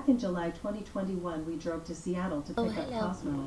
Back in July 2021, we drove to Seattle to oh, pick Oh, up. Cosmo.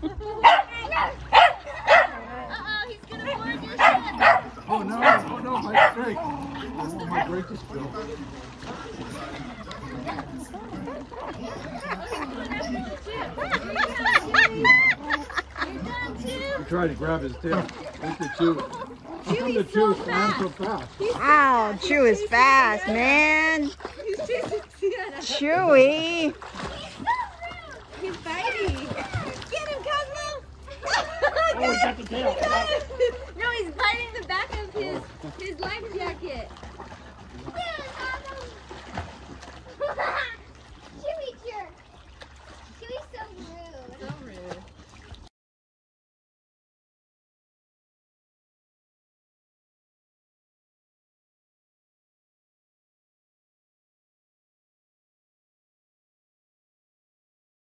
Oh no, oh no, my break. I want my break to spill. I tried to grab his tail. Look at Chew. How come the Chew swam so fast? Wow, Chew is fast, man. Chewy. He's biting. Get him, Cosmo! Oh, he got the tail. no, he's biting the back of his his life jacket.